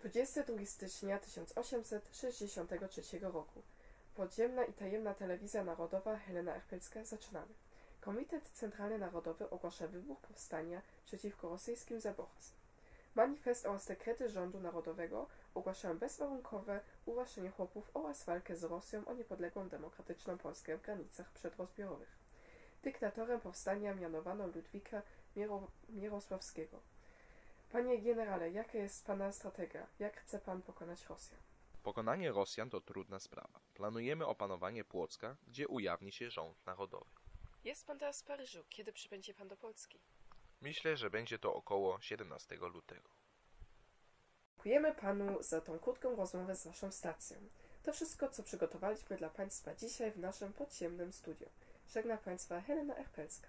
22 stycznia 1863 roku. Podziemna i tajemna telewizja narodowa Helena Erpelska zaczynamy. Komitet Centralny Narodowy ogłasza wybuch powstania przeciwko rosyjskim zaborcom. Manifest oraz dekrety rządu narodowego ogłaszają bezwarunkowe uwłaszczenie chłopów oraz walkę z Rosją o niepodległą demokratyczną Polskę w granicach przedrozbiorowych. Dyktatorem powstania mianowano Ludwika Miero Mierosławskiego. Panie generale, jaka jest pana strategia? Jak chce pan pokonać Rosję? Pokonanie Rosjan to trudna sprawa. Planujemy opanowanie Płocka, gdzie ujawni się rząd narodowy. Jest pan teraz w Paryżu. Kiedy przybędzie pan do Polski? Myślę, że będzie to około 17 lutego. Dziękujemy panu za tą krótką rozmowę z naszą stacją. To wszystko, co przygotowaliśmy dla państwa dzisiaj w naszym podziemnym studiu. Żegna państwa Helena Erpelska.